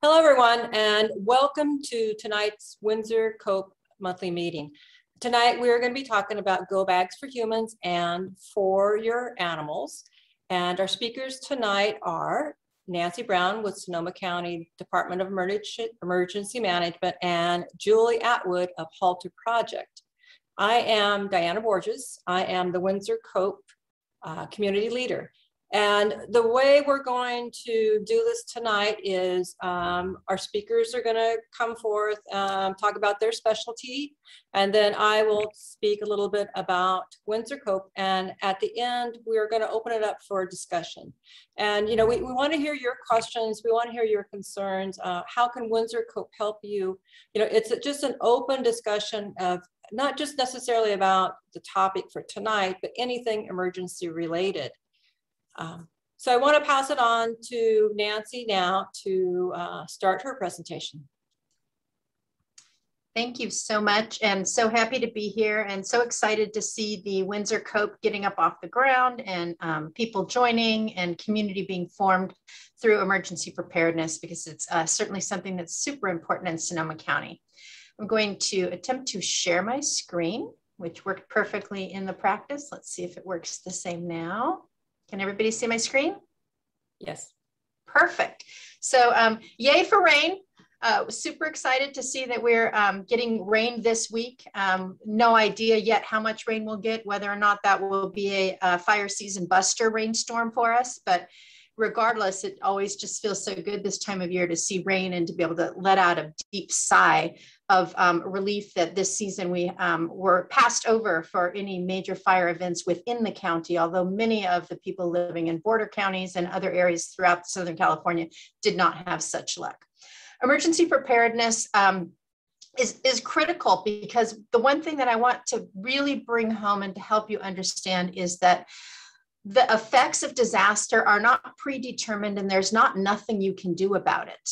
Hello, everyone, and welcome to tonight's Windsor Cope monthly meeting. Tonight, we're going to be talking about go bags for humans and for your animals. And our speakers tonight are Nancy Brown with Sonoma County Department of Emergency Management and Julie Atwood of Halter Project. I am Diana Borges. I am the Windsor Cope uh, community leader. And the way we're going to do this tonight is um, our speakers are going to come forth, um, talk about their specialty, and then I will speak a little bit about Windsor Cope. And at the end, we are going to open it up for discussion. And, you know, we, we want to hear your questions. We want to hear your concerns. Uh, how can Windsor Cope help you? You know, it's just an open discussion of not just necessarily about the topic for tonight, but anything emergency related. Um, so I want to pass it on to Nancy now to uh, start her presentation. Thank you so much and so happy to be here and so excited to see the Windsor Cope getting up off the ground and um, people joining and community being formed through emergency preparedness because it's uh, certainly something that's super important in Sonoma County. I'm going to attempt to share my screen, which worked perfectly in the practice. Let's see if it works the same now. Can everybody see my screen? Yes. Perfect. So um, yay for rain. Uh, super excited to see that we're um, getting rain this week. Um, no idea yet how much rain we'll get, whether or not that will be a, a fire season buster rainstorm for us. But regardless, it always just feels so good this time of year to see rain and to be able to let out a deep sigh of um, relief that this season we um, were passed over for any major fire events within the county, although many of the people living in border counties and other areas throughout Southern California did not have such luck. Emergency preparedness um, is, is critical because the one thing that I want to really bring home and to help you understand is that the effects of disaster are not predetermined and there's not nothing you can do about it.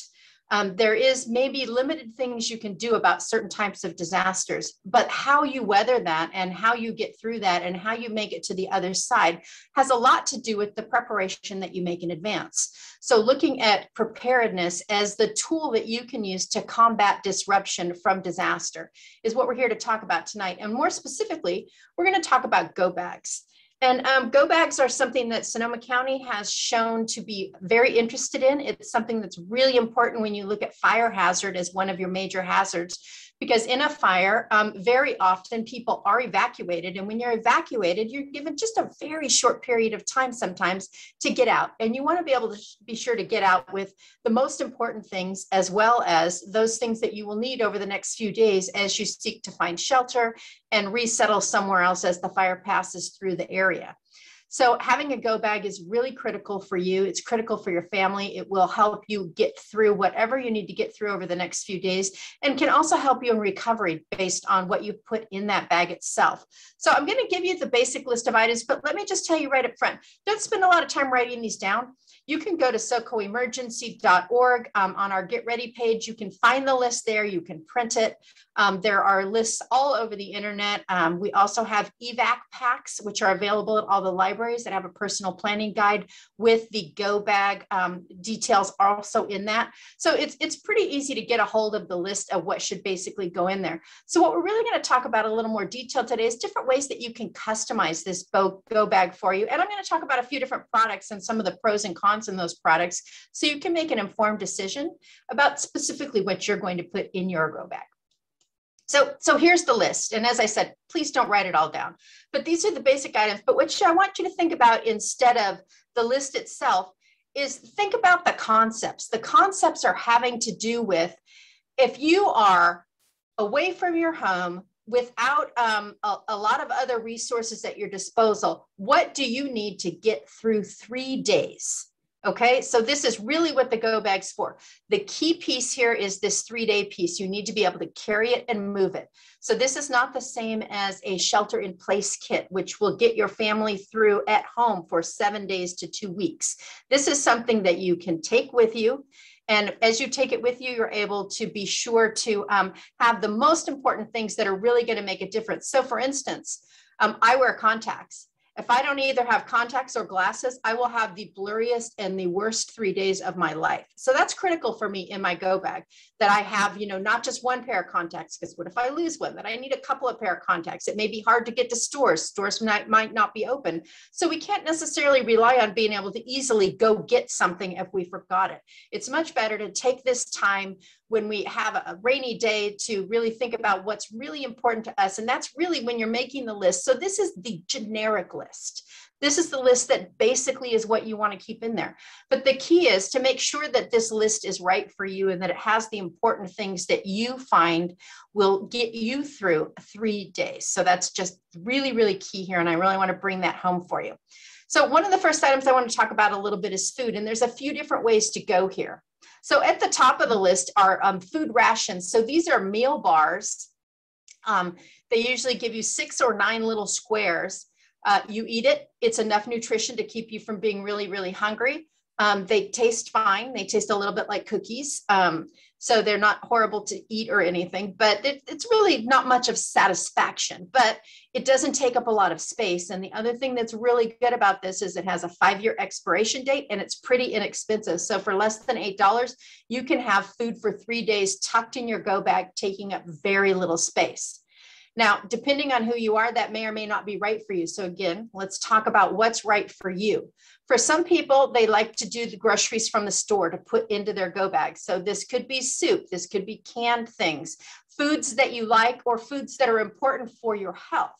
Um, there is maybe limited things you can do about certain types of disasters, but how you weather that and how you get through that and how you make it to the other side has a lot to do with the preparation that you make in advance. So, looking at preparedness as the tool that you can use to combat disruption from disaster is what we're here to talk about tonight. And more specifically, we're going to talk about go bags. And um, go bags are something that Sonoma County has shown to be very interested in. It's something that's really important when you look at fire hazard as one of your major hazards because in a fire, um, very often people are evacuated. And when you're evacuated, you're given just a very short period of time sometimes to get out. And you want to be able to be sure to get out with the most important things, as well as those things that you will need over the next few days as you seek to find shelter and resettle somewhere else as the fire passes through the area. So having a go bag is really critical for you. It's critical for your family. It will help you get through whatever you need to get through over the next few days and can also help you in recovery based on what you put in that bag itself. So I'm going to give you the basic list of items, but let me just tell you right up front, don't spend a lot of time writing these down you can go to socoemergency.org um, on our Get Ready page. You can find the list there. You can print it. Um, there are lists all over the internet. Um, we also have evac packs, which are available at all the libraries that have a personal planning guide with the go bag um, details also in that. So it's, it's pretty easy to get a hold of the list of what should basically go in there. So what we're really going to talk about a little more detail today is different ways that you can customize this go bag for you. And I'm going to talk about a few different products and some of the pros and cons in those products so you can make an informed decision about specifically what you're going to put in your go bag. So, so here's the list. And as I said, please don't write it all down. But these are the basic items. But what I want you to think about instead of the list itself is think about the concepts. The concepts are having to do with if you are away from your home without um, a, a, lot of other resources at your disposal, what do you need to get through three days? Okay, so this is really what the go bag's for. The key piece here is this three day piece. You need to be able to carry it and move it. So this is not the same as a shelter in place kit, which will get your family through at home for seven days to two weeks. This is something that you can take with you. And as you take it with you, you're able to be sure to um, have the most important things that are really going to make a difference. So for instance, um, I wear contacts If I don't either have contacts or glasses, I will have the blurriest and the worst three days of my life. So that's critical for me in my go bag that I have, you know, not just one pair of contacts, because what if I lose one? That I need a couple of pair of contacts. It may be hard to get to stores. Stores might, might not be open. So we can't necessarily rely on being able to easily go get something if we forgot it. It's much better to take this time when we have a rainy day to really think about what's really important to us. And that's really when you're making the list. So this is the generic list. This is the list that basically is what you want to keep in there. But the key is to make sure that this list is right for you and that it has the important things that you find will get you through three days. So that's just really, really key here. And I really want to bring that home for you. So one of the first items I want to talk about a little bit is food. And there's a few different ways to go here. So at the top of the list are um, food rations. So these are meal bars. Um, they usually give you six or nine little squares. Uh, you eat it, it's enough nutrition to keep you from being really, really hungry. Um, they taste fine. They taste a little bit like cookies. Um, so they're not horrible to eat or anything, but it, it's really not much of satisfaction, but it doesn't take up a lot of space. And the other thing that's really good about this is it has a five year expiration date and it's pretty inexpensive. So for less than $8, you can have food for three days tucked in your go bag, taking up very little space. Now, depending on who you are, that may or may not be right for you. So again, let's talk about what's right for you. For some people, they like to do the groceries from the store to put into their go bag. So this could be soup, this could be canned things, foods that you like, or foods that are important for your health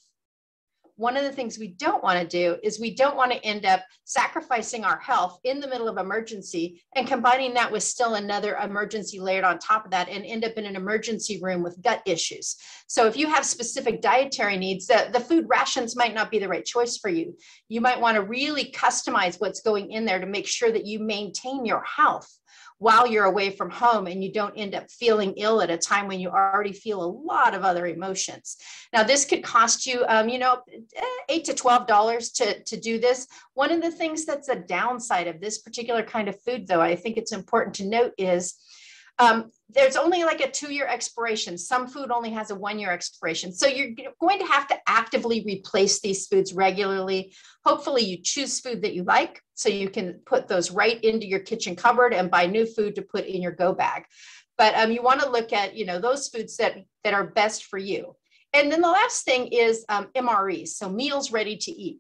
one of the things we don't want to do is we don't want to end up sacrificing our health in the middle of emergency and combining that with still another emergency layered on top of that and end up in an emergency room with gut issues. So if you have specific dietary needs, the, the food rations might not be the right choice for you. You might want to really customize what's going in there to make sure that you maintain your health while you're away from home and you don't end up feeling ill at a time when you already feel a lot of other emotions. Now, this could cost you, um, you know, eh, eight to twelve dollars to to do this. One of the things that's a downside of this particular kind of food, though, I think it's important to note is um, there's only like a two year expiration. Some food only has a one year expiration. So you're going to have to actively replace these foods regularly. Hopefully, you choose food that you like so you can put those right into your kitchen cupboard and buy new food to put in your go bag. But um, you want to look at you know those foods that that are best for you. And then the last thing is um, MREs, so meals ready to eat.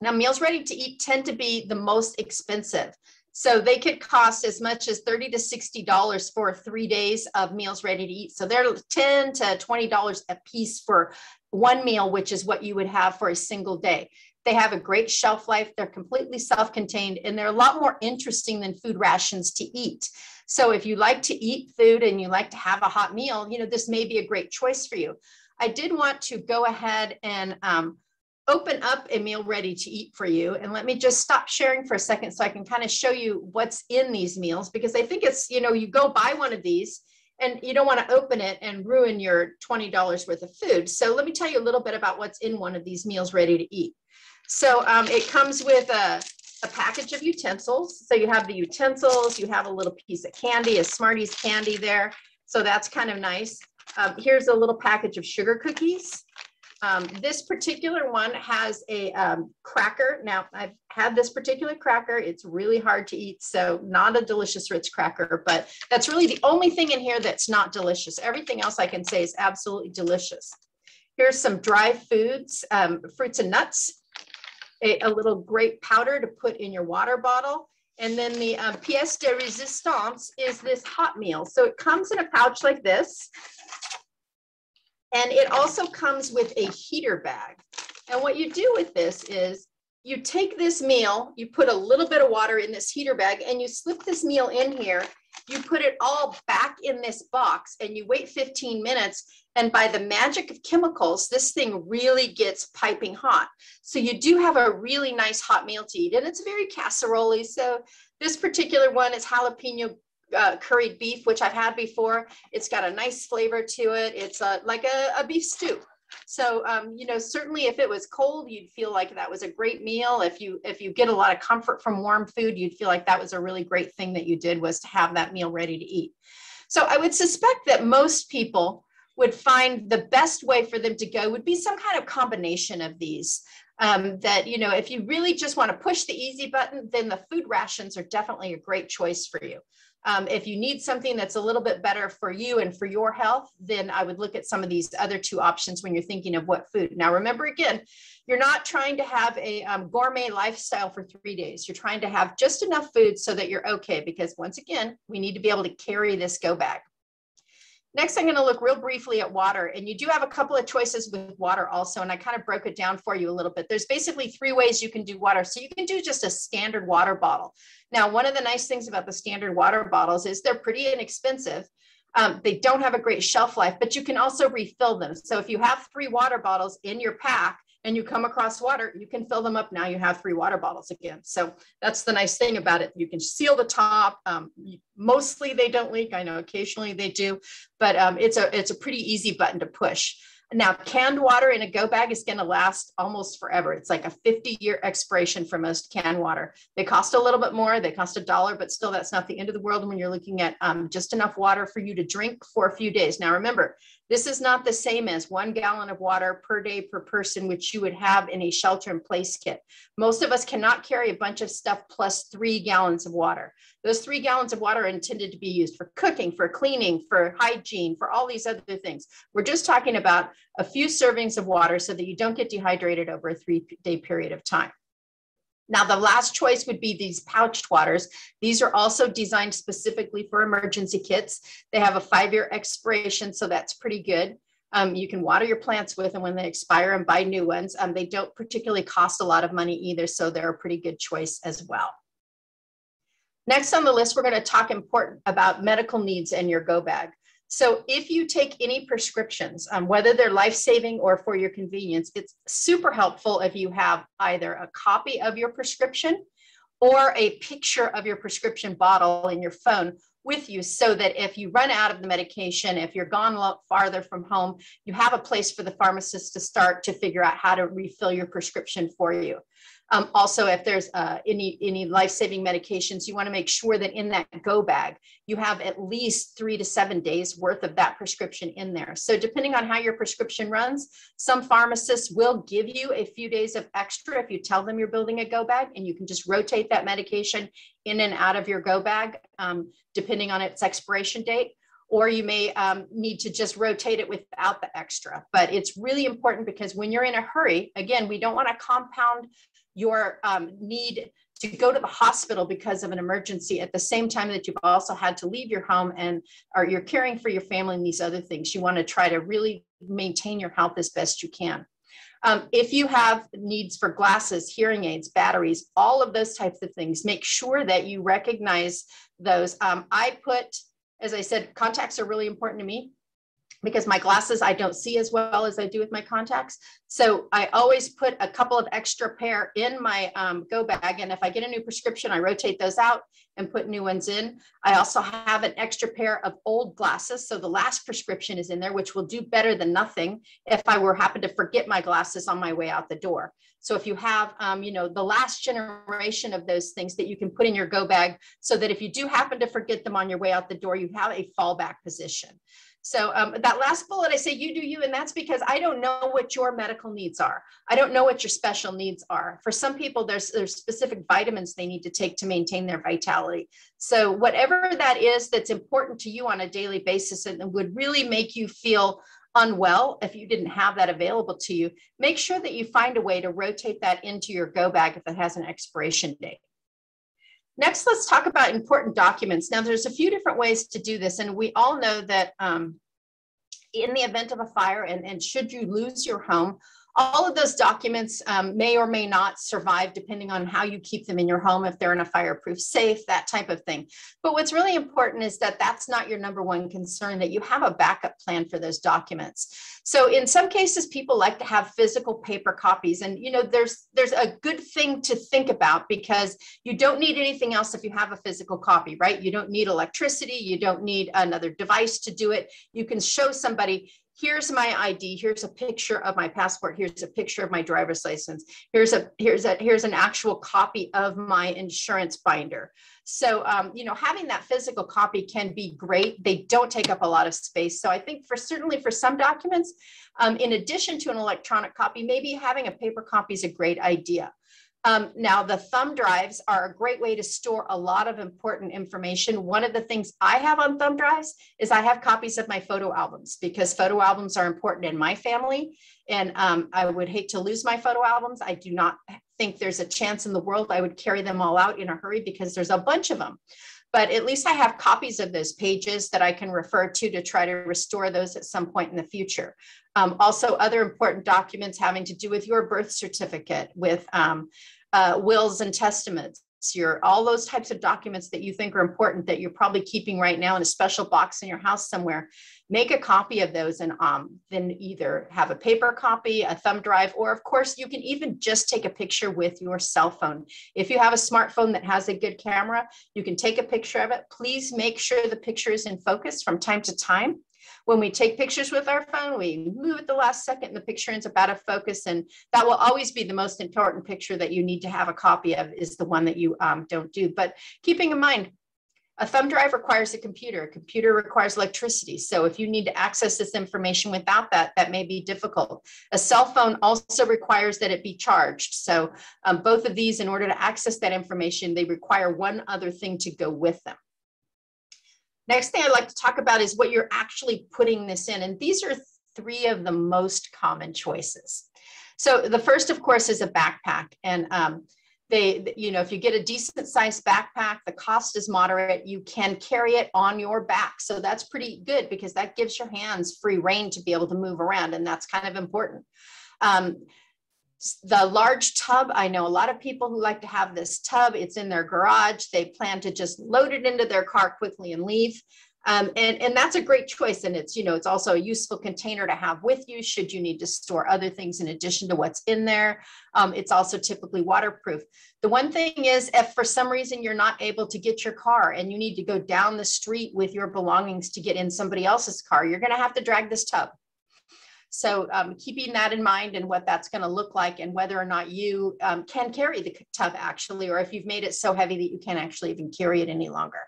Now, meals ready to eat tend to be the most expensive. So they could cost as much as 30 to $60 for three days of meals ready to eat. So they're 10 to $20 a piece for one meal, which is what you would have for a single day. They have a great shelf life. They're completely self-contained and they're a lot more interesting than food rations to eat. So if you like to eat food and you like to have a hot meal, you know, this may be a great choice for you. I did want to go ahead and um, open up a meal ready to eat for you. And let me just stop sharing for a second so I can kind of show you what's in these meals because I think it's, you know, you go buy one of these and you don't want to open it and ruin your $20 worth of food. So let me tell you a little bit about what's in one of these meals ready to eat. So um, it comes with a, a package of utensils. So you have the utensils, you have a little piece of candy, a Smarties candy there. So that's kind of nice. Um, here's a little package of sugar cookies. Um, this particular one has a um, cracker. Now, I've had this particular cracker. It's really hard to eat, so not a delicious Ritz cracker, but that's really the only thing in here that's not delicious. Everything else I can say is absolutely delicious. Here's some dry foods, um, fruits and nuts, a, a, little grape powder to put in your water bottle. And then the um, pièce de résistance is this hot meal. So it comes in a pouch like this. And it also comes with a heater bag. And what you do with this is you take this meal, you put a little bit of water in this heater bag and you slip this meal in here. You put it all back in this box and you wait 15 minutes. And by the magic of chemicals, this thing really gets piping hot. So you do have a really nice hot meal to eat. And it's very casserole So this particular one is jalapeno uh, curried beef, which I've had before. It's got a nice flavor to it. It's a, like a, a beef stew. So, um, you know, certainly if it was cold, you'd feel like that was a great meal. If you if you get a lot of comfort from warm food, you'd feel like that was a really great thing that you did was to have that meal ready to eat. So I would suspect that most people would find the best way for them to go would be some kind of combination of these. um, that, you know, if you really just want to push the easy button, then the food rations are definitely a great choice for you. Um, if you need something that's a little bit better for you and for your health, then I would look at some of these other two options when you're thinking of what food. Now, remember again, you're not trying to have a um, gourmet lifestyle for three days. You're trying to have just enough food so that you're okay, because once again, we need to be able to carry this go bag. Next, I'm going to look real briefly at water. And you do have a couple of choices with water also. And I kind of broke it down for you a little bit. There's basically three ways you can do water. So you can do just a standard water bottle. Now, one of the nice things about the standard water bottles is they're pretty inexpensive. Um, they don't have a great shelf life, but you can also refill them. So if you have three water bottles in your pack, and you come across water, you can fill them up. Now you have three water bottles again. So that's the nice thing about it. You can seal the top. Um, mostly they don't leak. I know occasionally they do, but um, it's a it's a pretty easy button to push. Now, canned water in a go bag is going to last almost forever. It's like a 50 year expiration for most canned water. They cost a little bit more. They cost a dollar, but still, that's not the end of the world when you're looking at um, just enough water for you to drink for a few days. Now, remember, this is not the same as one gallon of water per day per person, which you would have in a shelter in place kit. Most of us cannot carry a bunch of stuff plus three gallons of water. Those three gallons of water are intended to be used for cooking, for cleaning, for hygiene, for all these other things. We're just talking about a few servings of water so that you don't get dehydrated over a three day period of time. Now, the last choice would be these pouched waters. These are also designed specifically for emergency kits. They have a five year expiration, so that's pretty good. Um, you can water your plants with them when they expire and buy new ones. Um, they don't particularly cost a lot of money either, so they're a pretty good choice as well. Next on the list, we're going to talk important about medical needs in your go bag. So if you take any prescriptions, um, whether they're life-saving or for your convenience, it's super helpful if you have either a copy of your prescription or a picture of your prescription bottle in your phone with you so that if you run out of the medication, if you're gone a lot farther from home, you have a place for the pharmacist to start to figure out how to refill your prescription for you. Um, also, if there's uh, any, any life-saving medications, you wanna make sure that in that go bag, you have at least three to seven days worth of that prescription in there. So depending on how your prescription runs, some pharmacists will give you a few days of extra if you tell them you're building a go bag and you can just rotate that medication in and out of your go bag, um, depending on its expiration date or you may um, need to just rotate it without the extra. But it's really important because when you're in a hurry, again, we don't want to compound your um, need to go to the hospital because of an emergency at the same time that you've also had to leave your home and or you're caring for your family and these other things. You want to try to really maintain your health as best you can. Um, if you have needs for glasses hearing aids batteries all of those types of things make sure that you recognize those. Um, i put as i said contacts are really important to me because my glasses I don't see as well as I do with my contacts. So I always put a couple of extra pair in my um, go bag. And if I get a new prescription, I rotate those out and put new ones in. I also have an extra pair of old glasses. So the last prescription is in there, which will do better than nothing if I were happen to forget my glasses on my way out the door. So if you have, um, you know, the last generation of those things that you can put in your go bag so that if you do happen to forget them on your way out the door, you have a fallback position. So um, that last bullet, I say you do you, and that's because I don't know what your medical needs are. I don't know what your special needs are. For some people, there's there's specific vitamins they need to take to maintain their vitality. So whatever that is that's important to you on a daily basis and would really make you feel unwell if you didn't have that available to you, make sure that you find a way to rotate that into your go bag if it has an expiration date. Next, let's talk about important documents. Now, there's a few different ways to do this, and we all know that um, in the event of a fire and, and should you lose your home, all of those documents um, may or may not survive depending on how you keep them in your home, if they're in a fireproof safe, that type of thing. But what's really important is that that's not your number one concern, that you have a backup plan for those documents. So in some cases, people like to have physical paper copies. And you know, there's there's a good thing to think about because you don't need anything else if you have a physical copy, right? You don't need electricity, you don't need another device to do it. You can show somebody here's my ID, here's a picture of my passport, here's a picture of my driver's license, here's a here's a here's an actual copy of my insurance binder. So um, you know, having that physical copy can be great. They don't take up a lot of space. So I think for certainly for some documents, um, in addition to an electronic copy, maybe having a paper copy is a great idea. Um, now, the thumb drives are a great way to store a lot of important information. One of the things I have on thumb drives is I have copies of my photo albums because photo albums are important in my family. And um, I would hate to lose my photo albums. I do not think there's a chance in the world I would carry them all out in a hurry because there's a bunch of them. But at least I have copies of those pages that I can refer to to try to restore those at some point in the future. Um, also, other important documents having to do with your birth certificate, with um, uh, wills and testaments, your all those types of documents that you think are important that you're probably keeping right now in a special box in your house somewhere. Make a copy of those and um, then either have a paper copy, a thumb drive, or of course, you can even just take a picture with your cell phone. If you have a smartphone that has a good camera, you can take a picture of it. Please make sure the picture is in focus from time to time. When we take pictures with our phone, we move at the last second and the picture ends up out of focus. And that will always be the most important picture that you need to have a copy of is the one that you um, don't do. But keeping in mind, a thumb drive requires a computer. A computer requires electricity. So if you need to access this information without that, that may be difficult. A cell phone also requires that it be charged. So um, both of these, in order to access that information, they require one other thing to go with them. Next thing I'd like to talk about is what you're actually putting this in. And these are three of the most common choices. So the first, of course, is a backpack. And um, they, you know, if you get a decent sized backpack, the cost is moderate. You can carry it on your back. So that's pretty good because that gives your hands free reign to be able to move around. And that's kind of important. Um, the large tub, I know a lot of people who like to have this tub. It's in their garage. They plan to just load it into their car quickly and leave. Um, and, and that's a great choice. And it's, you know, it's also a useful container to have with you should you need to store other things in addition to what's in there. Um, it's also typically waterproof. The one thing is if for some reason you're not able to get your car and you need to go down the street with your belongings to get in somebody else's car, you're going to have to drag this tub. So um, keeping that in mind and what that's going to look like and whether or not you um, can carry the tub actually, or if you've made it so heavy that you can't actually even carry it any longer.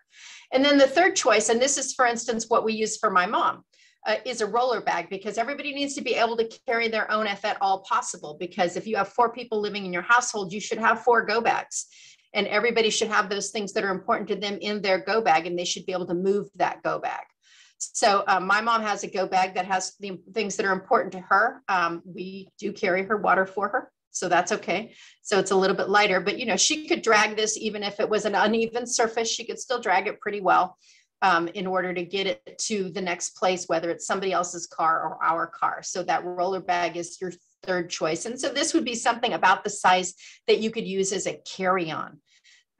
And then the third choice, and this is for instance, what we use for my mom. Uh, is a roller bag because everybody needs to be able to carry their own if at all possible. Because if you have four people living in your household, you should have four go bags and everybody should have those things that are important to them in their go bag and they should be able to move that go bag. So um, my mom has a go bag that has the things that are important to her. Um, we do carry her water for her. So that's okay. So it's a little bit lighter, but you know, she could drag this even if it was an uneven surface, she could still drag it pretty well um, in order to get it to the next place, whether it's somebody else's car or our car. So that roller bag is your third choice. And so this would be something about the size that you could use as a carry-on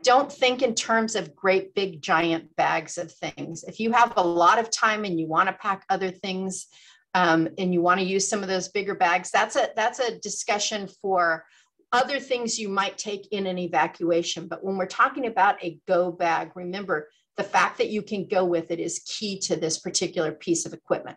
don't think in terms of great big giant bags of things. If you have a lot of time and you want to pack other things um, and you want to use some of those bigger bags, that's a that's a discussion for other things you might take in an evacuation. But when we're talking about a go bag, remember the fact that you can go with it is key to this particular piece of equipment.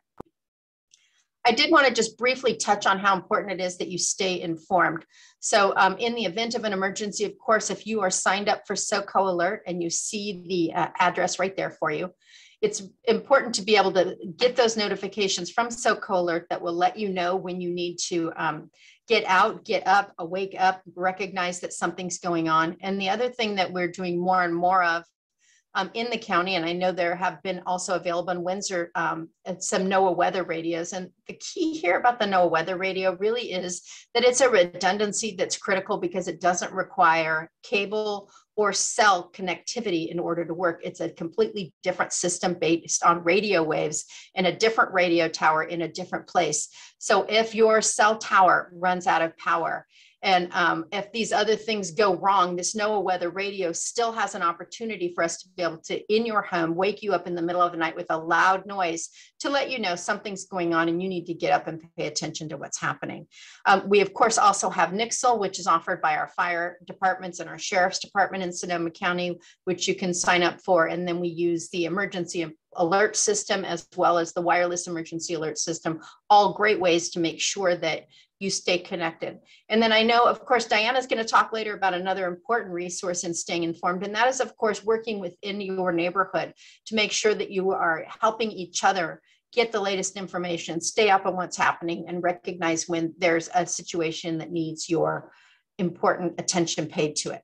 I did want to just briefly touch on how important it is that you stay informed. So um, in the event of an emergency, of course, if you are signed up for SoCo Alert and you see the uh, address right there for you, it's important to be able to get those notifications from SoCo Alert that will let you know when you need to um, get out, get up, awake up, recognize that something's going on. And the other thing that we're doing more and more of um, in the county, and I know there have been also available in Windsor um, some NOAA weather radios. And the key here about the NOAA weather radio really is that it's a redundancy that's critical because it doesn't require cable or cell connectivity in order to work. It's a completely different system based on radio waves and a different radio tower in a different place. So if your cell tower runs out of power, And um, if these other things go wrong, this NOAA weather radio still has an opportunity for us to be able to, in your home, wake you up in the middle of the night with a loud noise to let you know something's going on and you need to get up and pay attention to what's happening. Um, we, of course, also have Nixle, which is offered by our fire departments and our sheriff's department in Sonoma County, which you can sign up for. And then we use the emergency alert system as well as the wireless emergency alert system, all great ways to make sure that you stay connected. And then I know, of course, Diana's going to talk later about another important resource in staying informed. And that is, of course, working within your neighborhood to make sure that you are helping each other get the latest information, stay up on what's happening, and recognize when there's a situation that needs your important attention paid to it.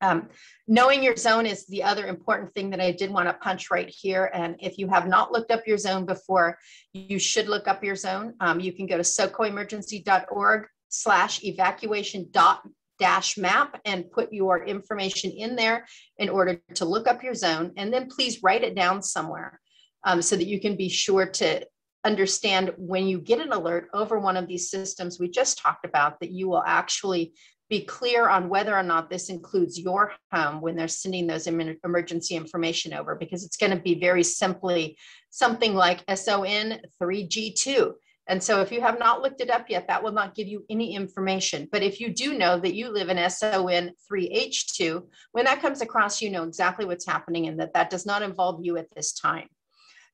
Um, knowing your zone is the other important thing that I did want to punch right here. And if you have not looked up your zone before, you should look up your zone. Um, you can go to socoemergency.org slash evacuation dot dash map and put your information in there in order to look up your zone. And then please write it down somewhere um, so that you can be sure to understand when you get an alert over one of these systems we just talked about that you will actually be clear on whether or not this includes your home when they're sending those emergency information over, because it's going to be very simply something like SON 3G2. And so if you have not looked it up yet, that will not give you any information. But if you do know that you live in SON 3H2, when that comes across, you know exactly what's happening and that that does not involve you at this time.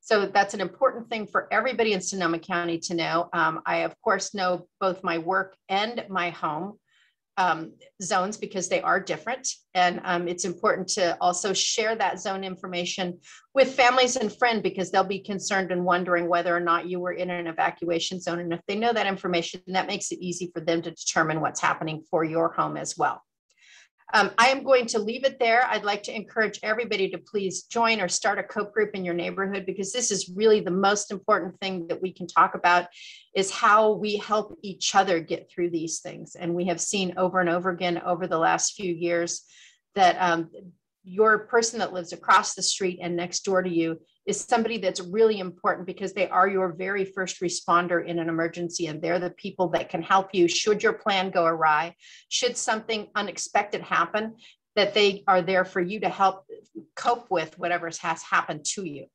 So that's an important thing for everybody in Sonoma County to know. Um, I, of course, know both my work and my home um, zones because they are different. And um, it's important to also share that zone information with families and friends because they'll be concerned and wondering whether or not you were in an evacuation zone. And if they know that information, that makes it easy for them to determine what's happening for your home as well. Um, I am going to leave it there. I'd like to encourage everybody to please join or start a COPE group in your neighborhood because this is really the most important thing that we can talk about is how we help each other get through these things. And we have seen over and over again over the last few years that um, your person that lives across the street and next door to you is somebody that's really important because they are your very first responder in an emergency and they're the people that can help you should your plan go awry should something unexpected happen that they are there for you to help cope with whatever has happened to you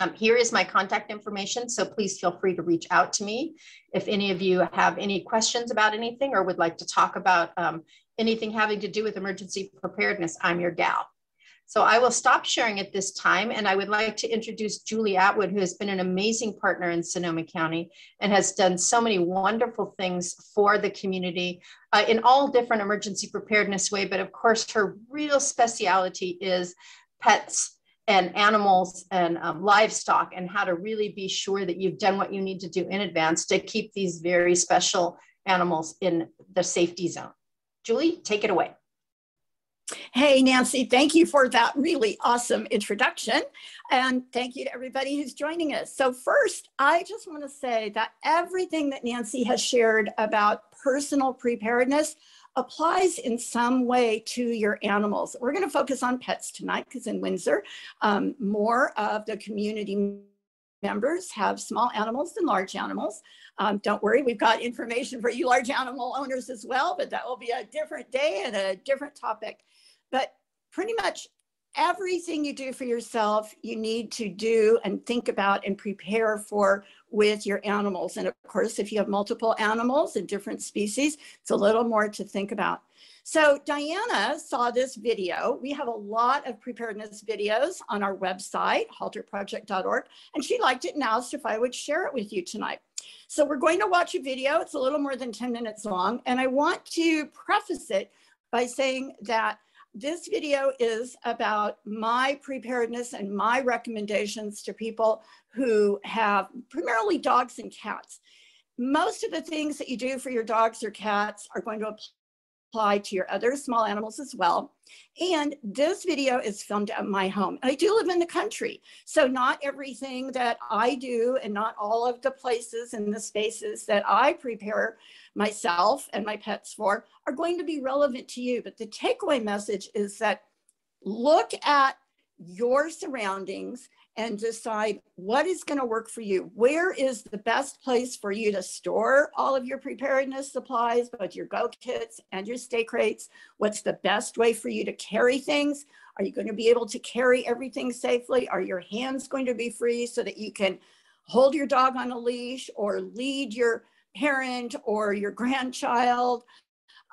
um, here is my contact information, so please feel free to reach out to me if any of you have any questions about anything or would like to talk about um, anything having to do with emergency preparedness. I'm your gal. So I will stop sharing at this time. And I would like to introduce Julie Atwood, who has been an amazing partner in Sonoma County and has done so many wonderful things for the community uh, in all different emergency preparedness way. But of course, her real speciality is pets and animals and um, livestock and how to really be sure that you've done what you need to do in advance to keep these very special animals in the safety zone. Julie, take it away. Hey, Nancy, thank you for that really awesome introduction. And thank you to everybody who's joining us. So, first, I just want to say that everything that Nancy has shared about personal preparedness applies in some way to your animals. We're going to focus on pets tonight because in Windsor, um, more of the community members have small animals than large animals. Um, don't worry, we've got information for you large animal owners as well, but that will be a different day and a different topic. But pretty much everything you do for yourself, you need to do and think about and prepare for with your animals. And of course, if you have multiple animals and different species, it's a little more to think about. So Diana saw this video. We have a lot of preparedness videos on our website, halterproject.org, and she liked it and asked if I would share it with you tonight. So we're going to watch a video. It's a little more than 10 minutes long. And I want to preface it by saying that this video is about my preparedness and my recommendations to people who have primarily dogs and cats. Most of the things that you do for your dogs or cats are going to apply to your other small animals as well. And this video is filmed at my home. I do live in the country, so not everything that I do and not all of the places and the spaces that I prepare myself and my pets for are going to be relevant to you. But the takeaway message is that look at your surroundings and decide what is going to work for you. Where is the best place for you to store all of your preparedness supplies, both your go kits and your stay crates? What's the best way for you to carry things? Are you going to be able to carry everything safely? Are your hands going to be free so that you can hold your dog on a leash or lead your parent or your grandchild?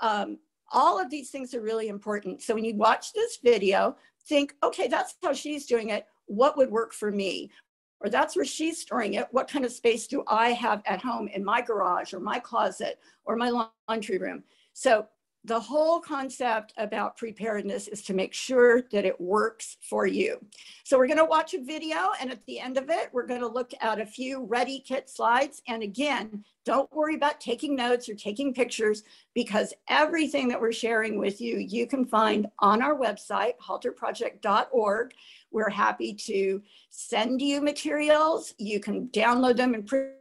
Um, all of these things are really important. So when you watch this video, think, okay, that's how she's doing it what would work for me? Or that's where she's storing it. What kind of space do I have at home in my garage or my closet or my laundry room? So the whole concept about preparedness is to make sure that it works for you. So we're gonna watch a video and at the end of it, we're gonna look at a few ready kit slides. And again, don't worry about taking notes or taking pictures because everything that we're sharing with you, you can find on our website, halterproject.org. We're happy to send you materials. You can download them and print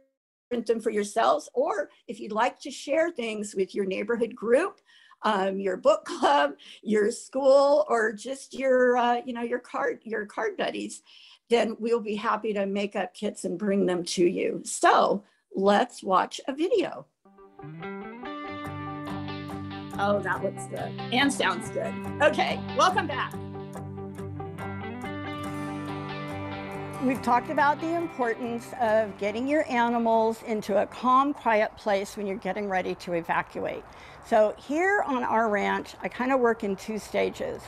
them for yourselves. Or if you'd like to share things with your neighborhood group, um, your book club, your school, or just your, uh, you know, your card, your card buddies, then we'll be happy to make up kits and bring them to you. So let's watch a video. Oh, that looks good and sounds good. Okay, welcome back. We've talked about the importance of getting your animals into a calm, quiet place when you're getting ready to evacuate. So here on our ranch, I kind of work in two stages.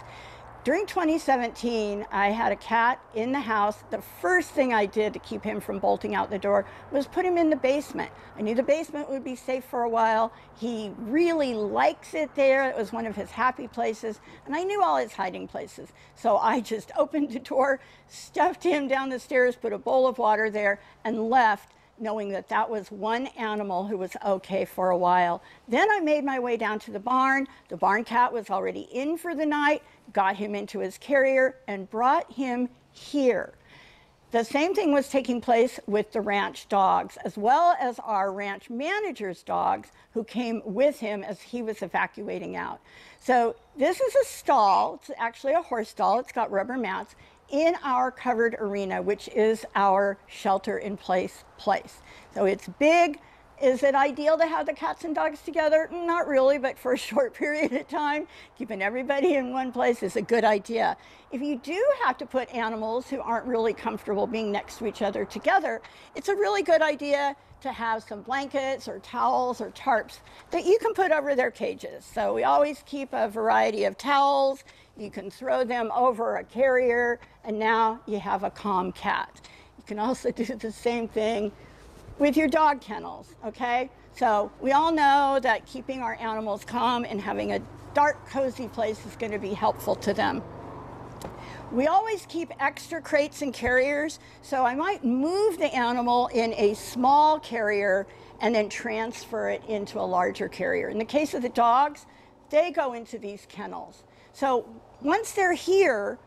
During 2017, I had a cat in the house. The first thing I did to keep him from bolting out the door was put him in the basement. I knew the basement would be safe for a while. He really likes it there. It was one of his happy places, and I knew all his hiding places. So I just opened the door, stuffed him down the stairs, put a bowl of water there, and left knowing that that was one animal who was okay for a while. Then I made my way down to the barn. The barn cat was already in for the night, got him into his carrier, and brought him here. The same thing was taking place with the ranch dogs, as well as our ranch manager's dogs who came with him as he was evacuating out. So this is a stall. It's actually a horse stall. It's got rubber mats in our covered arena, which is our shelter in place place. So it's big. Is it ideal to have the cats and dogs together? Not really, but for a short period of time, keeping everybody in one place is a good idea. If you do have to put animals who aren't really comfortable being next to each other together, it's a really good idea to have some blankets or towels or tarps that you can put over their cages. So we always keep a variety of towels. You can throw them over a carrier, and now you have a calm cat. You can also do the same thing with your dog kennels, okay? So we all know that keeping our animals calm and having a dark, cozy place is going to be helpful to them. We always keep extra crates and carriers, so I might move the animal in a small carrier and then transfer it into a larger carrier. In the case of the dogs, they go into these kennels. So once they're here,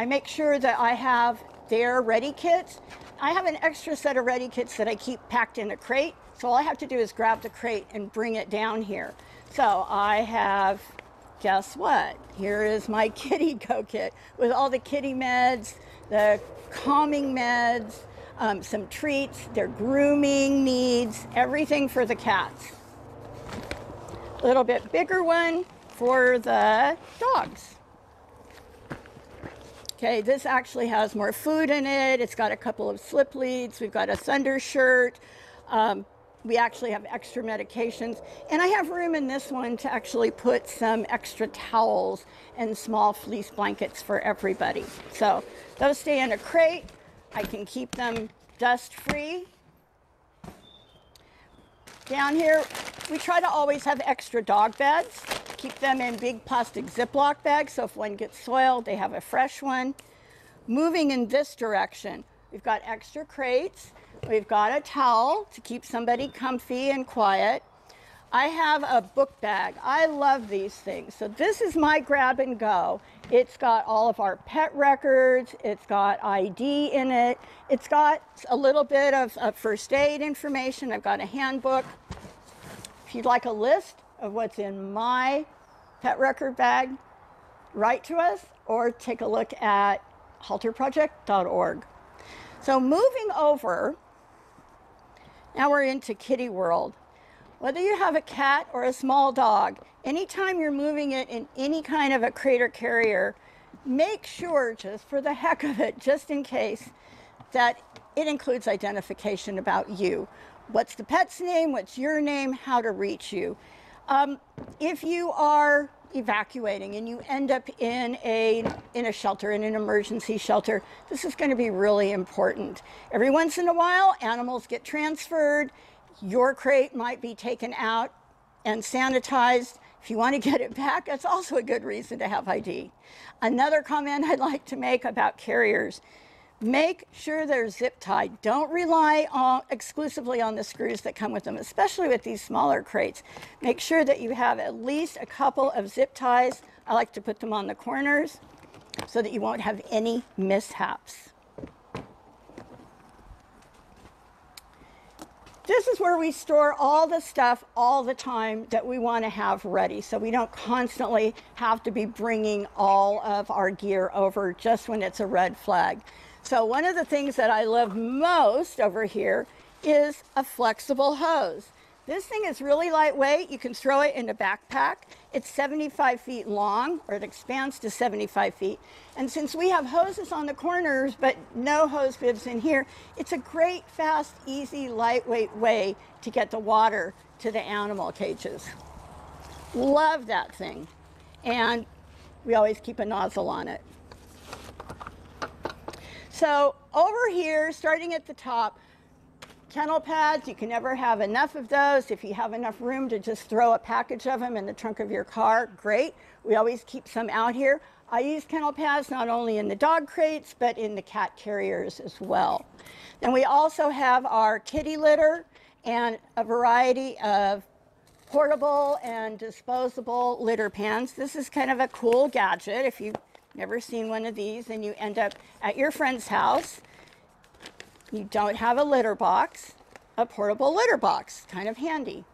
I make sure that I have their ready kits. I have an extra set of ready kits that I keep packed in a crate. So all I have to do is grab the crate and bring it down here. So I have, guess what? Here is my kitty go kit with all the kitty meds, the calming meds, um, some treats, their grooming needs, everything for the cats. A little bit bigger one for the dogs. Okay, this actually has more food in it. It's got a couple of slip leads. We've got a thunder shirt. Um, we actually have extra medications. And I have room in this one to actually put some extra towels and small fleece blankets for everybody. So those stay in a crate. I can keep them dust free. Down here, we try to always have extra dog beds. Keep them in big plastic Ziploc bags so if one gets soiled, they have a fresh one. Moving in this direction, we've got extra crates. We've got a towel to keep somebody comfy and quiet. I have a book bag. I love these things. So this is my grab and go. It's got all of our pet records. It's got ID in it. It's got a little bit of, of first aid information. I've got a handbook. If you'd like a list of what's in my pet record bag, write to us or take a look at halterproject.org. So moving over, now we're into kitty world. Whether you have a cat or a small dog, anytime you're moving it in any kind of a crate or carrier, make sure, just for the heck of it, just in case, that it includes identification about you. What's the pet's name? What's your name? How to reach you. Um, if you are evacuating and you end up in a in a shelter in an emergency shelter this is going to be really important every once in a while animals get transferred your crate might be taken out and sanitized if you want to get it back that's also a good reason to have id another comment i'd like to make about carriers make sure they're zip tied. Don't rely on, exclusively on the screws that come with them, especially with these smaller crates. Make sure that you have at least a couple of zip ties. I like to put them on the corners so that you won't have any mishaps. This is where we store all the stuff all the time that we want to have ready so we don't constantly have to be bringing all of our gear over just when it's a red flag. So one of the things that I love most over here is a flexible hose. This thing is really lightweight. You can throw it in a backpack. It's 75 feet long, or it expands to 75 feet. And since we have hoses on the corners, but no hose bibs in here, it's a great, fast, easy, lightweight way to get the water to the animal cages. Love that thing. And we always keep a nozzle on it. So over here, starting at the top, kennel pads, you can never have enough of those. If you have enough room to just throw a package of them in the trunk of your car, great. We always keep some out here. I use kennel pads not only in the dog crates, but in the cat carriers as well. Then we also have our kitty litter and a variety of portable and disposable litter pans. This is kind of a cool gadget if you've never seen one of these, and you end up at your friend's house. You don't have a litter box, a portable litter box, kind of handy.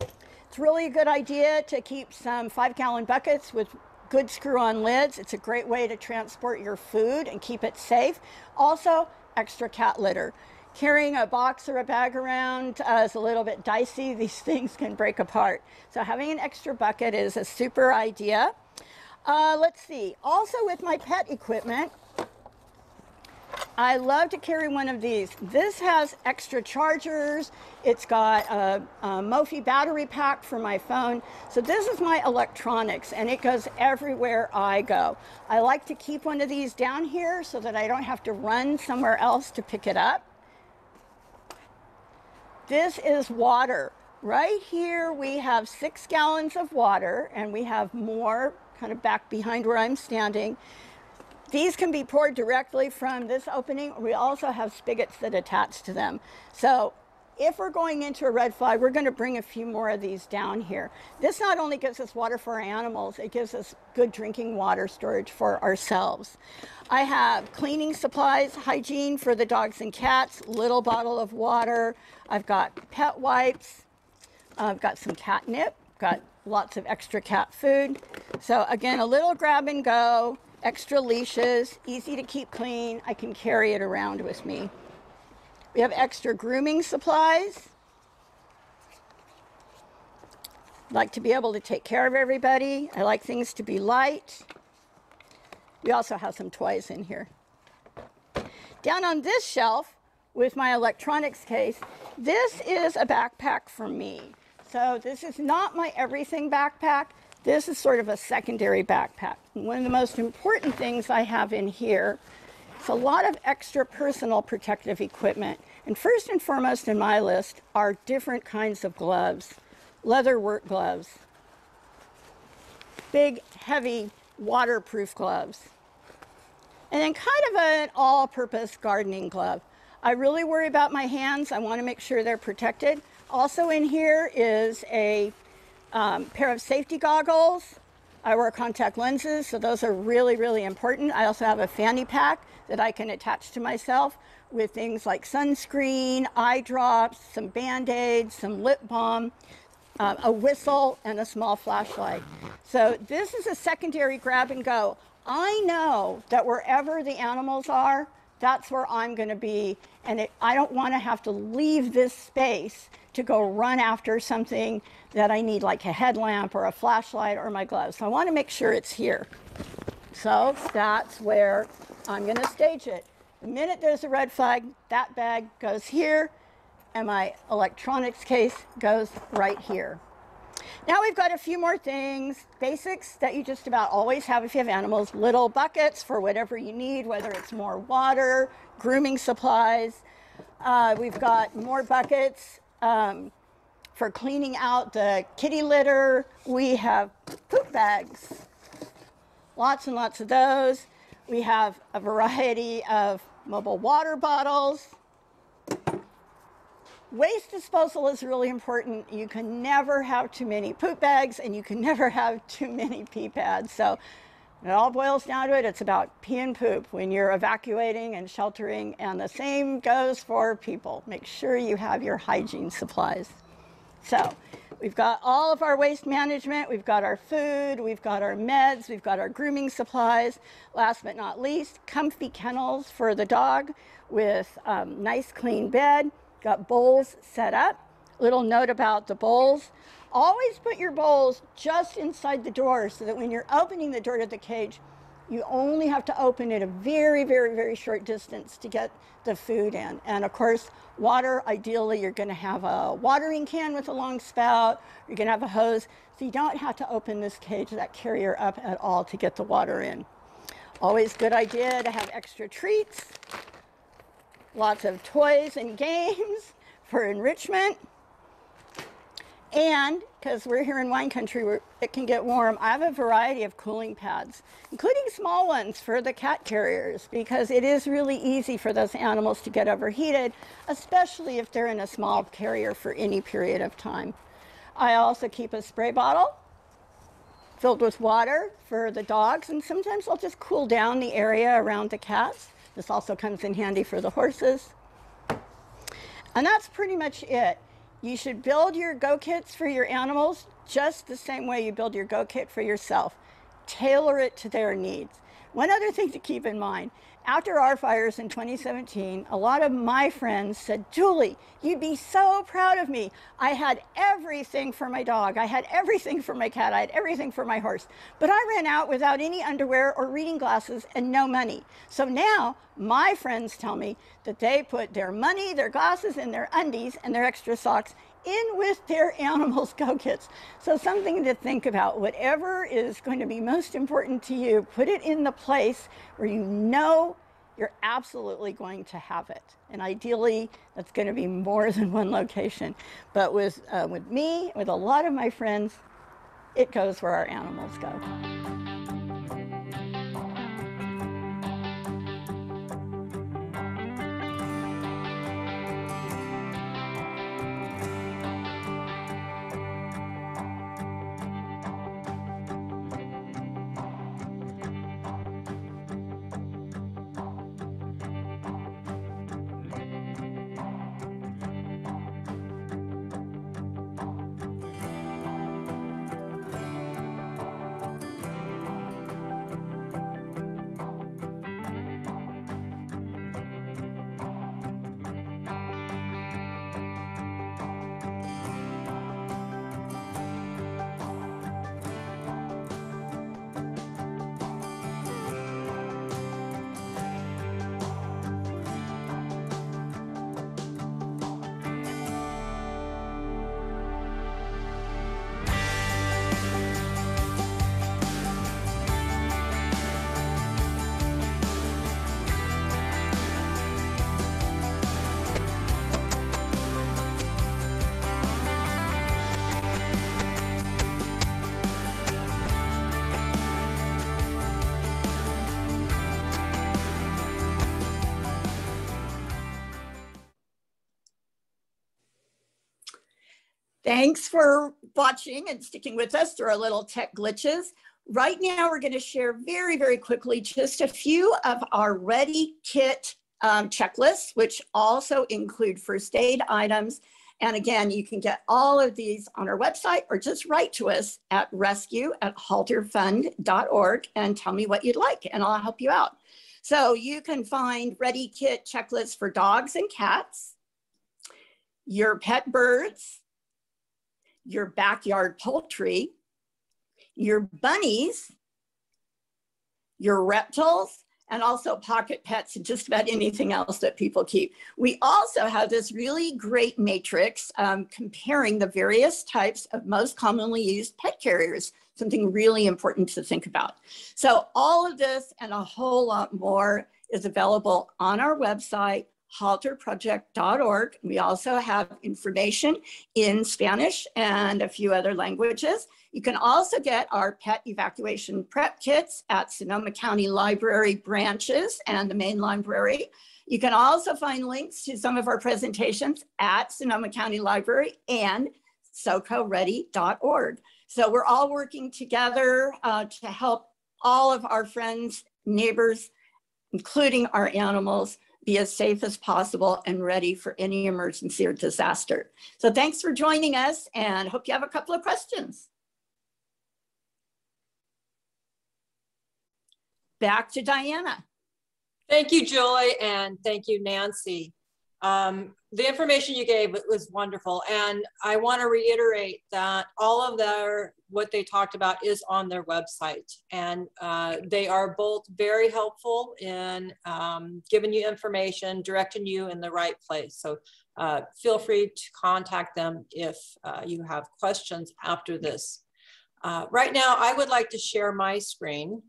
It's really a good idea to keep some five gallon buckets with good screw on lids. It's a great way to transport your food and keep it safe. Also, extra cat litter. Carrying a box or a bag around uh, is a little bit dicey. These things can break apart. So, having an extra bucket is a super idea. Uh, let's see. Also with my pet equipment, I love to carry one of these. This has extra chargers. It's got a, a Mophie battery pack for my phone. So this is my electronics and it goes everywhere I go. I like to keep one of these down here so that I don't have to run somewhere else to pick it up. This is water. Right here we have six gallons of water and we have more kind of back behind where I'm standing. These can be poured directly from this opening. We also have spigots that attach to them. So if we're going into a red flag, we're going to bring a few more of these down here. This not only gives us water for our animals, it gives us good drinking water storage for ourselves. I have cleaning supplies, hygiene for the dogs and cats, little bottle of water. I've got pet wipes. I've got some catnip, got lots of extra cat food. So again, a little grab and go, extra leashes, easy to keep clean. I can carry it around with me. We have extra grooming supplies. Like to be able to take care of everybody. I like things to be light. We also have some toys in here. Down on this shelf with my electronics case, this is a backpack for me. So this is not my everything backpack. This is sort of a secondary backpack. One of the most important things I have in here is a lot of extra personal protective equipment. And first and foremost in my list are different kinds of gloves, leather work gloves, big, heavy, waterproof gloves, and then kind of an all-purpose gardening glove. I really worry about my hands. I want to make sure they're protected. Also in here is a um, pair of safety goggles. I wear contact lenses, so those are really, really important. I also have a fanny pack that I can attach to myself with things like sunscreen, eye drops, some band-aids, some lip balm, uh, a whistle, and a small flashlight. So this is a secondary grab and go. I know that wherever the animals are, that's where I'm going to be. And it, I don't want to have to leave this space to go run after something that I need, like a headlamp or a flashlight or my gloves. So I want to make sure it's here. So that's where I'm going to stage it. The minute there's a red flag, that bag goes here, and my electronics case goes right here. Now we've got a few more things, basics that you just about always have if you have animals, little buckets for whatever you need, whether it's more water, grooming supplies. Uh, we've got more buckets um, for cleaning out the kitty litter. We have poop bags, lots and lots of those. We have a variety of mobile water bottles, Waste disposal is really important. You can never have too many poop bags and you can never have too many pee pads. So it all boils down to it. It's about pee and poop when you're evacuating and sheltering. And the same goes for people. Make sure you have your hygiene supplies. So we've got all of our waste management. We've got our food. We've got our meds. We've got our grooming supplies. Last but not least, comfy kennels for the dog with um, nice clean bed got bowls set up. Little note about the bowls. Always put your bowls just inside the door so that when you're opening the door to the cage, you only have to open it a very, very, very short distance to get the food in. And of course, water, ideally, you're going to have a watering can with a long spout. You're going to have a hose. So you don't have to open this cage, that carrier up at all to get the water in. Always good idea to have extra treats lots of toys and games for enrichment. And because we're here in wine country where it can get warm, I have a variety of cooling pads, including small ones for the cat carriers, because it is really easy for those animals to get overheated, especially if they're in a small carrier for any period of time. I also keep a spray bottle filled with water for the dogs, and sometimes I'll just cool down the area around the cats. This also comes in handy for the horses. And that's pretty much it. You should build your go kits for your animals just the same way you build your go kit for yourself. Tailor it to their needs. One other thing to keep in mind after our fires in 2017, a lot of my friends said, Julie, you'd be so proud of me. I had everything for my dog. I had everything for my cat. I had everything for my horse. But I ran out without any underwear or reading glasses and no money. So now my friends tell me that they put their money, their glasses, and their undies and their extra socks in with their animals go kits. So something to think about. Whatever is going to be most important to you, put it in the place where you know you're absolutely going to have it. And ideally, that's going to be more than one location. But with, uh, with me, with a lot of my friends, it goes where our animals go. Thanks for watching and sticking with us through our little tech glitches. Right now, we're going to share very, very quickly just a few of our ready kit um, checklists, which also include first aid items. And again, you can get all of these on our website or just write to us at rescue at halterfund.org and tell me what you'd like, and I'll help you out. So you can find ready kit checklists for dogs and cats, your pet birds, your backyard poultry, your bunnies, your reptiles, and also pocket pets and just about anything else that people keep. We also have this really great matrix um, comparing the various types of most commonly used pet carriers, something really important to think about. So all of this and a whole lot more is available on our website, halterproject.org. We also have information in Spanish and a few other languages. You can also get our pet evacuation prep kits at Sonoma County Library branches and the main library. You can also find links to some of our presentations at Sonoma County Library and socoready.org. So we're all working together uh, to help all of our friends, neighbors, including our animals, be as safe as possible and ready for any emergency or disaster. So thanks for joining us and hope you have a couple of questions. back to Diana. Thank you, Joy, and thank you, Nancy. Um, the information you gave was wonderful, and I want to reiterate that all of their what they talked about is on their website, and uh, they are both very helpful in um, giving you information, directing you in the right place. So uh, feel free to contact them if uh, you have questions after this. Uh, right now, I would like to share my screen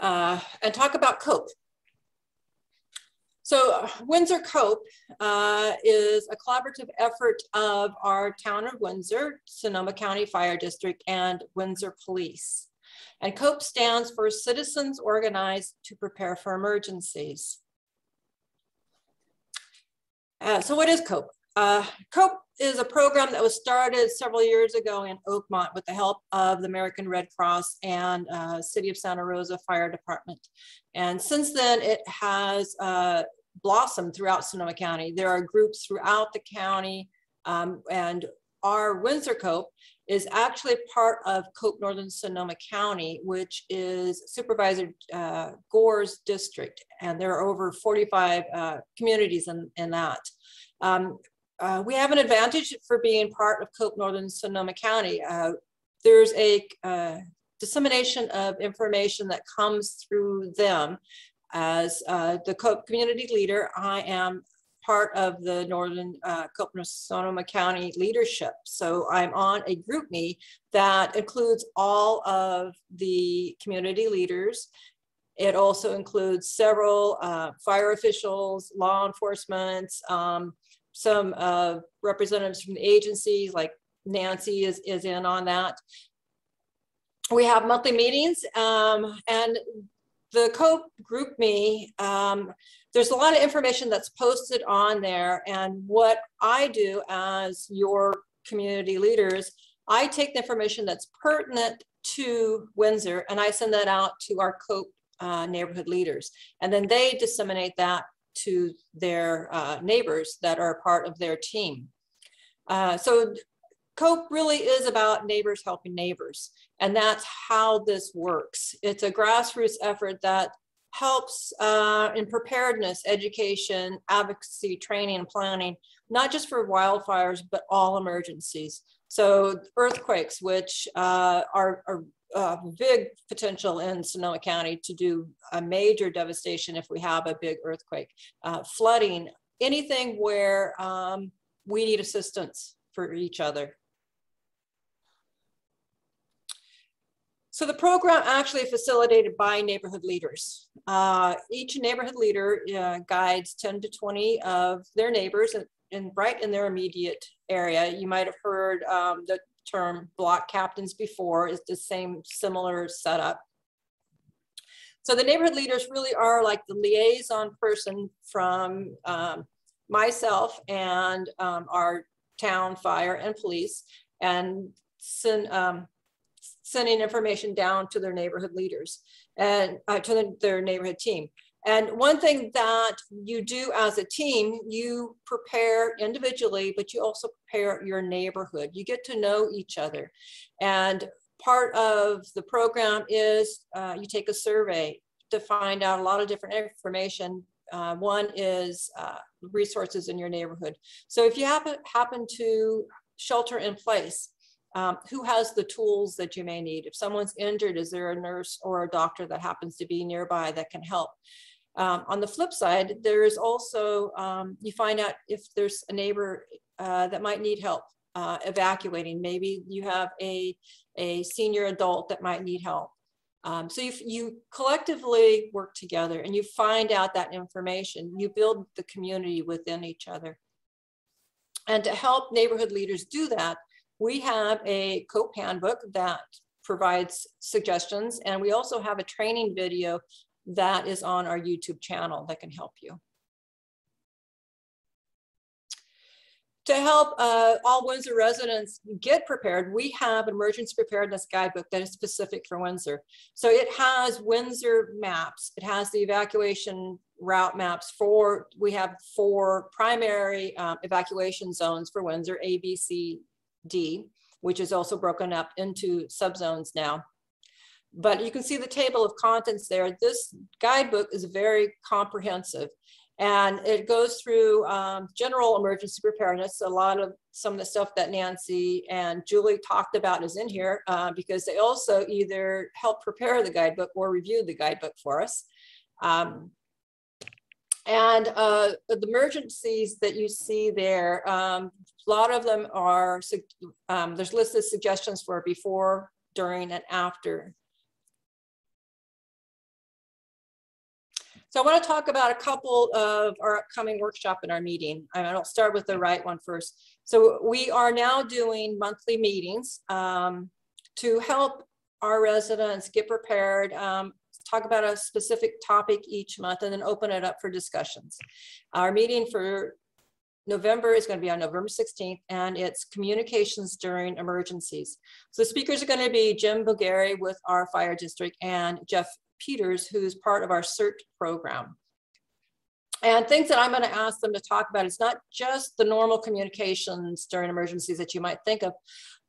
uh, and talk about COPE. So Windsor COPE uh, is a collaborative effort of our town of Windsor, Sonoma County Fire District, and Windsor Police. And COPE stands for Citizens Organized to Prepare for Emergencies. Uh, so what is COPE? Uh, COPE is a program that was started several years ago in Oakmont with the help of the American Red Cross and uh, City of Santa Rosa Fire Department. And since then, it has uh, blossomed throughout Sonoma County. There are groups throughout the county um, and our Windsor COPE is actually part of COPE Northern Sonoma County, which is Supervisor uh, Gore's district. And there are over 45 uh, communities in, in that. Um, uh, we have an advantage for being part of COPE Northern Sonoma County. Uh, there's a uh, dissemination of information that comes through them. As uh, the COPE community leader, I am part of the Northern uh, Sonoma County leadership. So I'm on a GroupMe that includes all of the community leaders. It also includes several uh, fire officials, law enforcement, um, some uh, representatives from the agencies like Nancy is, is in on that. We have monthly meetings um, and the COPE GroupMe, um, there's a lot of information that's posted on there. And what I do as your community leaders, I take the information that's pertinent to Windsor and I send that out to our COPE uh, neighborhood leaders. And then they disseminate that to their uh, neighbors that are part of their team. Uh, so COPE really is about neighbors helping neighbors. And that's how this works. It's a grassroots effort that helps uh, in preparedness, education, advocacy, training, and planning, not just for wildfires, but all emergencies. So earthquakes, which uh, are, are uh, big potential in Sonoma County to do a major devastation if we have a big earthquake, uh, flooding, anything where um, we need assistance for each other. So the program actually facilitated by neighborhood leaders. Uh, each neighborhood leader uh, guides 10 to 20 of their neighbors and, and, right in their immediate area. You might have heard um, the term block captains before is the same similar setup. So the neighborhood leaders really are like the liaison person from um, myself and um, our town fire and police and um, sending information down to their neighborhood leaders and uh, to the, their neighborhood team. And one thing that you do as a team, you prepare individually, but you also prepare your neighborhood. You get to know each other. And part of the program is uh, you take a survey to find out a lot of different information. Uh, one is uh, resources in your neighborhood. So if you happen, happen to shelter in place, um, who has the tools that you may need? If someone's injured, is there a nurse or a doctor that happens to be nearby that can help? Um, on the flip side, there is also, um, you find out if there's a neighbor uh, that might need help uh, evacuating. Maybe you have a, a senior adult that might need help. Um, so you, you collectively work together and you find out that information. You build the community within each other. And to help neighborhood leaders do that, we have a COPE handbook that provides suggestions. And we also have a training video that is on our YouTube channel that can help you. To help uh, all Windsor residents get prepared, we have an emergency preparedness guidebook that is specific for Windsor. So it has Windsor maps. It has the evacuation route maps for, we have four primary um, evacuation zones for Windsor, A, B, C, D, which is also broken up into subzones now. But you can see the table of contents there. This guidebook is very comprehensive. And it goes through um, general emergency preparedness. A lot of some of the stuff that Nancy and Julie talked about is in here uh, because they also either help prepare the guidebook or review the guidebook for us. Um, and uh, the emergencies that you see there, um, a lot of them are, um, there's listed suggestions for before, during, and after So I want to talk about a couple of our upcoming workshop in our meeting. I'll start with the right one first. So we are now doing monthly meetings um, to help our residents get prepared, um, talk about a specific topic each month, and then open it up for discussions. Our meeting for November is going to be on November 16th, and it's communications during emergencies. So the speakers are going to be Jim Bulgari with our fire district and Jeff Peters, who's part of our CERT program. And things that I'm going to ask them to talk about is not just the normal communications during emergencies that you might think of,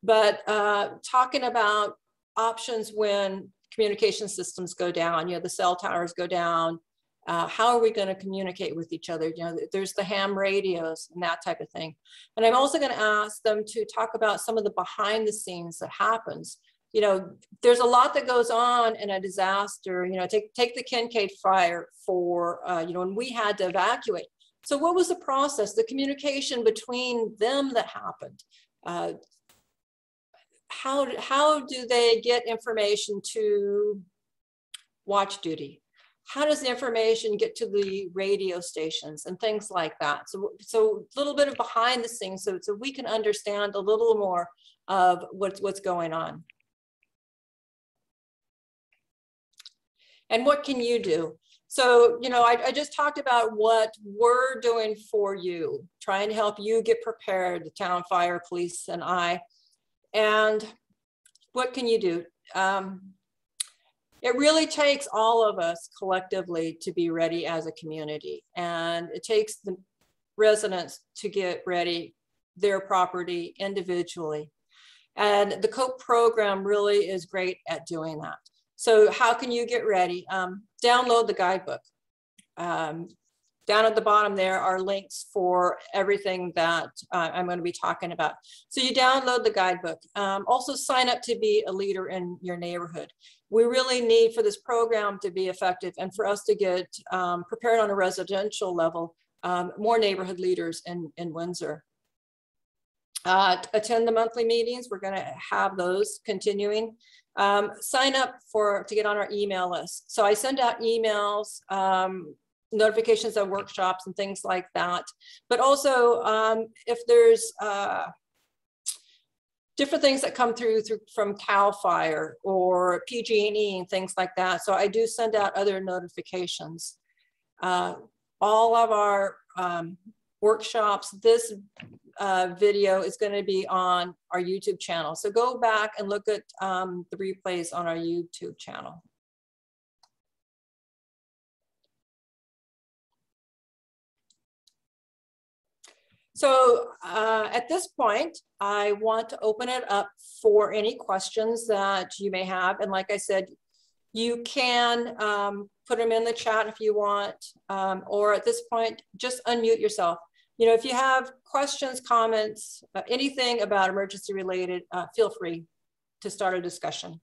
but uh, talking about options when communication systems go down, you know, the cell towers go down, uh, how are we going to communicate with each other? You know, there's the ham radios and that type of thing. And I'm also going to ask them to talk about some of the behind the scenes that happens you know, there's a lot that goes on in a disaster. You know, take take the Kincade fire for uh, you know, and we had to evacuate. So what was the process, the communication between them that happened? Uh, how how do they get information to watch duty? How does the information get to the radio stations and things like that? So so a little bit of behind the scenes, so so we can understand a little more of what's what's going on. and what can you do? So, you know, I, I, just talked about what we're doing for you, trying to help you get prepared, the town fire, police, and I. And what can you do? Um, it really takes all of us collectively to be ready as a community. And it takes the residents to get ready, their property individually. And the COPE program really is great at doing that. So how can you get ready? Um, download the guidebook. Um, down at the bottom there are links for everything that uh, I'm going to be talking about. So you download the guidebook. Um, also sign up to be a leader in your neighborhood. We really need for this program to be effective and for us to get um, prepared on a residential level, um, more neighborhood leaders in, in Windsor. Uh, attend the monthly meetings. We're going to have those continuing um, sign up for to get on our email list. So I send out emails, um, notifications of workshops and things like that. But also um, if there's uh, different things that come through, through from CAL FIRE or PG&E and things like that. So I do send out other notifications. Uh, all of our um, workshops, this uh, video is going to be on our YouTube channel. So go back and look at um, the replays on our YouTube channel. So uh, at this point, I want to open it up for any questions that you may have. And like I said, you can um, put them in the chat if you want, um, or at this point, just unmute yourself. You know, if you have questions, comments, uh, anything about emergency related, uh, feel free to start a discussion.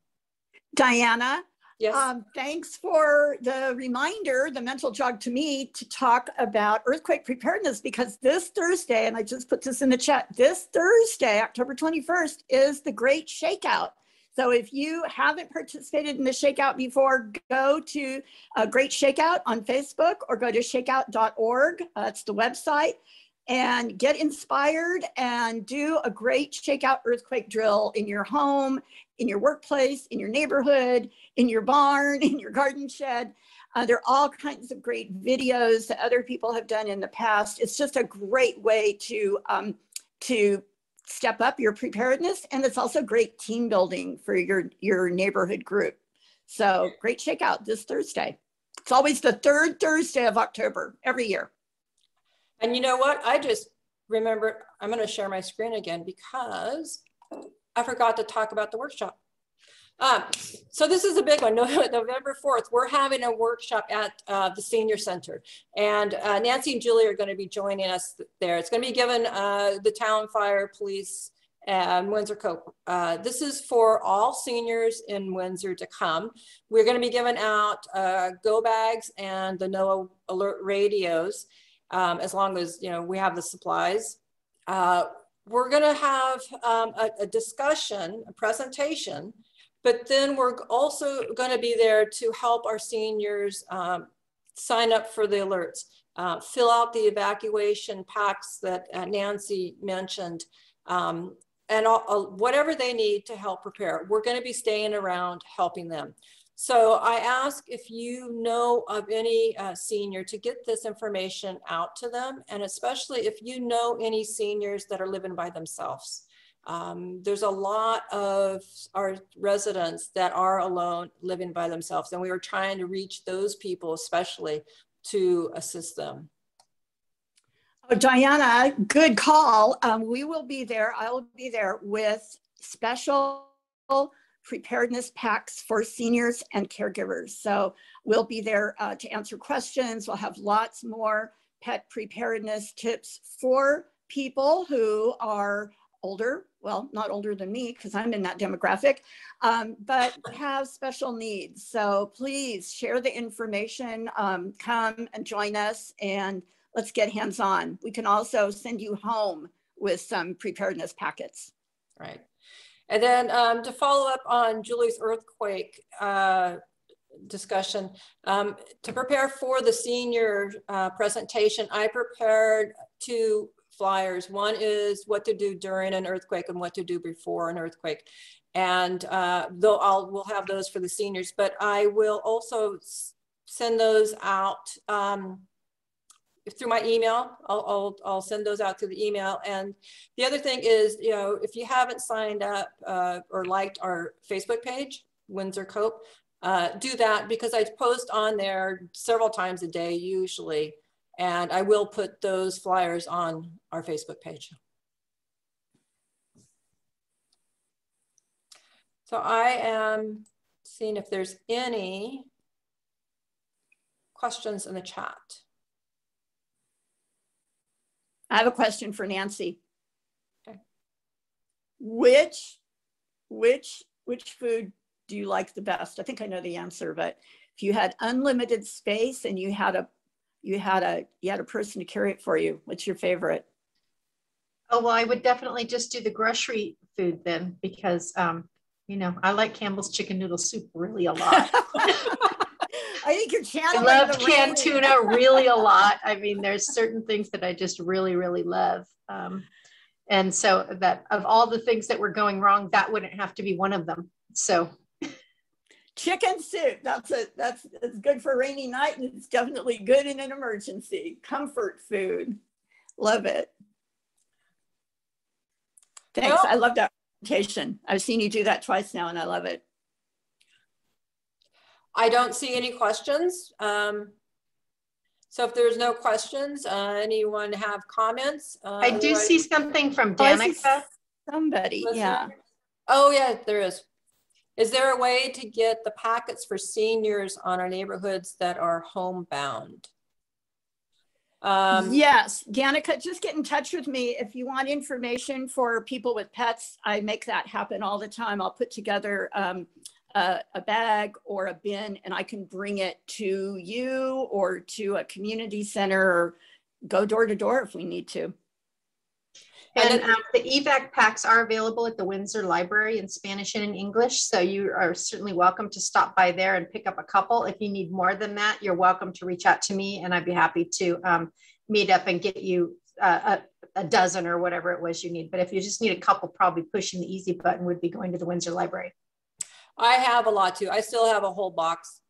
Diana, Yes. um, thanks for the reminder, the mental jog to me to talk about earthquake preparedness because this Thursday, and I just put this in the chat, this Thursday, October 21st, is the Great Shakeout. So if you haven't participated in the Shakeout before, go to a Great Shakeout on Facebook or go to shakeout.org. That's the website and get inspired and do a great shakeout earthquake drill in your home, in your workplace, in your neighborhood, in your barn, in your garden shed. Uh, there are all kinds of great videos that other people have done in the past. It's just a great way to, um, to step up your preparedness. And it's also great team building for your, your neighborhood group. So great shakeout this Thursday. It's always the third Thursday of October every year. And you know what? I just remembered, I'm going to share my screen again because I forgot to talk about the workshop. Um, so this is a big one, November 4th, we're having a workshop at uh, the Senior Center. And uh, Nancy and Julie are gonna be joining us there. It's gonna be given uh, the town, fire, police, and Windsor Cope. Uh, this is for all seniors in Windsor to come. We're gonna be giving out uh, go bags and the NOAA alert radios um, as long as you know we have the supplies. Uh, we're going to have um, a, a, discussion, a presentation, but then we're also going to be there to help our seniors um, sign up for the alerts, uh, fill out the evacuation packs that uh, Nancy mentioned, um, and all, uh, whatever they need to help prepare. We're going to be staying around helping them. So I ask if you know of any uh, senior to get this information out to them, and especially if you know any seniors that are living by themselves. Um, there's a lot of our residents that are alone living by themselves, and we are trying to reach those people especially to assist them. Oh, Diana, good call. Um, we will be there. I will be there with special preparedness packs for seniors and caregivers. So we'll be there uh, to answer questions. We'll have lots more pet preparedness tips for people who are older, well, not older than me because I'm in that demographic, um, but have special needs. So please share the information, um, come and join us and let's get hands on. We can also send you home with some preparedness packets. Right. And then um, to follow up on Julie's earthquake uh, discussion, um, to prepare for the senior uh, presentation, I prepared two flyers. One is what to do during an earthquake and what to do before an earthquake. And uh, though I'll, we'll have those for the seniors, but I will also send those out um, through my email. I'll, I'll, I'll, send those out through the email. And the other thing is, you know, if you haven't signed up uh, or liked our Facebook page, Windsor Cope, uh, do that because I post on there several times a day usually. And I will put those flyers on our Facebook page. So I am seeing if there's any questions in the chat. I have a question for Nancy. Okay. Which, which, which food do you like the best? I think I know the answer, but if you had unlimited space and you had a, you had a, you had a person to carry it for you, what's your favorite? Oh, well, I would definitely just do the grocery food then because, um, you know, I like Campbell's chicken noodle soup really a lot. I think you're channeling. I love canned tuna really a lot. I mean, there's certain things that I just really, really love. Um, and so that of all the things that were going wrong, that wouldn't have to be one of them. So chicken soup. That's a that's it's good for a rainy night and it's definitely good in an emergency. Comfort food. Love it. Thanks. Well, I love that presentation. I've seen you do that twice now and I love it. I don't see any questions. Um, So if there's no questions, uh, anyone have comments? Uh, I do otherwise- see something from Oh, I see Danica. Somebody, Was yeah. Oh, yeah, there is. Is there a way to get the packets for seniors on our neighborhoods that are homebound? Um, Yes, Danica, just get in touch with me if you want information for people with pets. I make that happen all the time. I'll put together um, a, a bag or a bin and I can bring it to you or to a community center or go door to door if we need to. And And um, the evac packs are available at the Windsor Library in Spanish and in English. So you are certainly welcome to stop by there and pick up a couple. If you need more than that, you're welcome to reach out to me and I'd be happy to um, meet up and get you uh, a, a dozen or whatever it was you need. But if you just need a couple, probably pushing the easy button would be going to the Windsor Library. I have a lot too. I still have a whole box.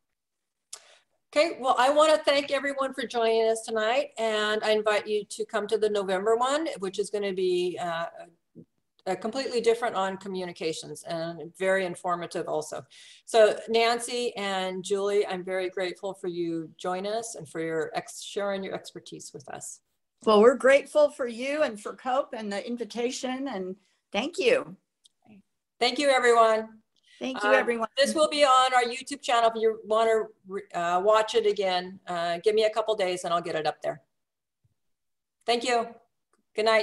Okay, well, I want to thank everyone for joining us tonight and I invite you to come to the November one, which is going to be uh, completely different on communications and very informative also. So Nancy and Julie, I'm very grateful for you joining us and for your ex sharing your expertise with us. Well, we're grateful for you and for COPE and the invitation and thank you. Thank you, everyone. Thank you, Uh, everyone. This will be on our YouTube channel. If you want to uh, watch it again, uh, give me a couple days and I'll get it up there. Thank you. Good night.